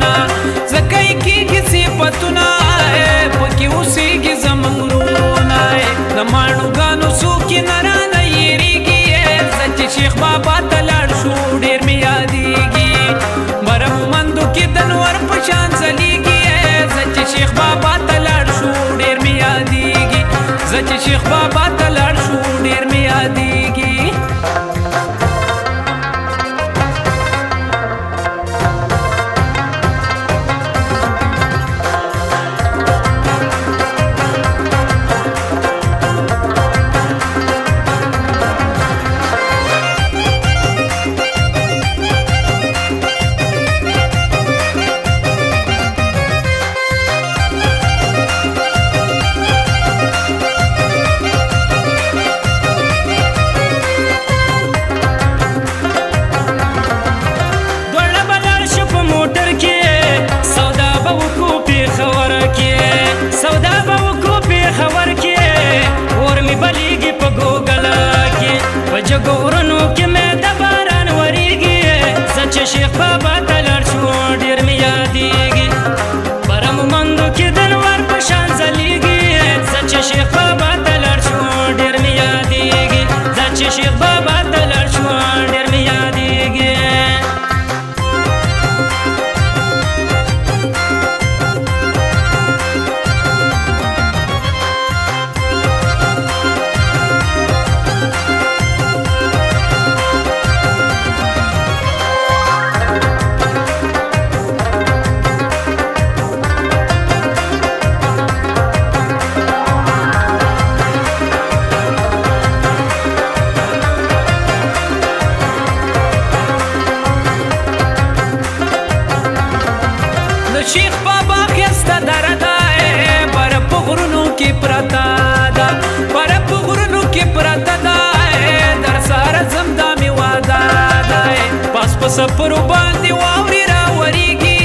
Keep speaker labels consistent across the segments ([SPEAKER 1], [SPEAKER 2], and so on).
[SPEAKER 1] ګناهونه زکای کیږي صفاتونه پکې اوسېږي زمونږ روحونه د ماڼوګانو څوک نه را نه یېرېږي سچ شیخ بابا ته لاړ شو ډېر مې یادېږي برفمندو کې د نور په شان ځلېږي سچ شیخ بابا ته لاړ شو ډېر مې یادېږي زه چې شیخ بابا سفر باندې واوري را وریږي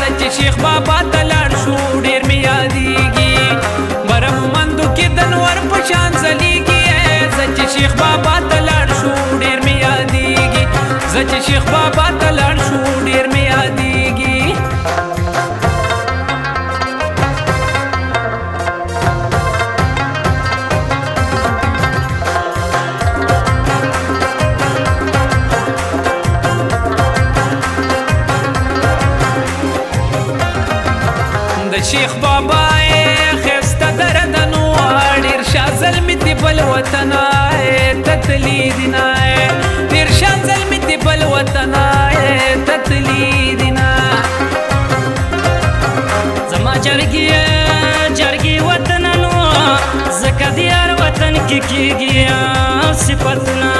[SPEAKER 1] سچ شیخ بابا تلان شو ډیر می یادېږي برم مندو کې دنور په شان زليږي سچ شیخ بابا تلان شو ډیر می یادېږي سچ شیخ بابا د شیخ بابا خسته درد نو ډیر شاه زلمی دی بل وطن تتلی دی نه ډیر شاه زلمی دی بل وطن تتلی دی نه
[SPEAKER 2] زما جرګي جرګي وطن نو زکه دیار وطن کې کیږي صفاتنا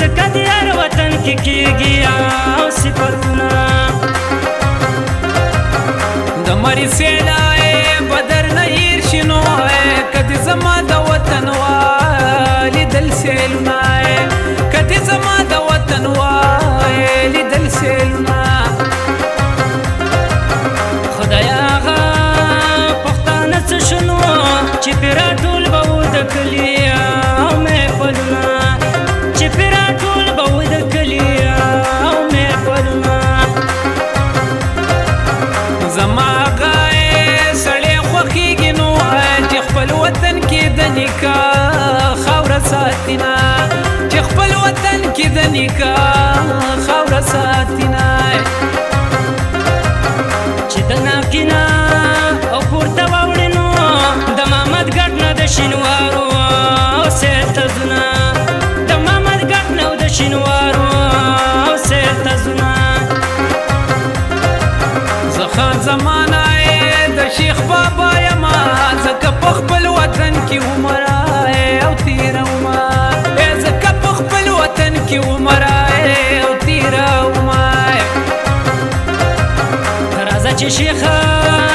[SPEAKER 2] زکه دیار
[SPEAKER 1] وطن کې کیږي صفاتنا وای سیلای بدر نه هیر شنو کدی زما د وطن والی دل سیل مای کدی زما د وطن والی نیکا خاور ساتینا چې خپل وطن کې د نیکا خاور ساتینا
[SPEAKER 2] چې د ناکینا او پورته وړنو د محمد ګټ نه د شینوارو سیتزنا د محمد ګټ نه د شینوارو
[SPEAKER 1] سیتزنا زخان زمانه د شیخ بابا یما زکه په خپل وطن کې عمر کې عمر او تیر عمر راځه چې
[SPEAKER 2] شيخه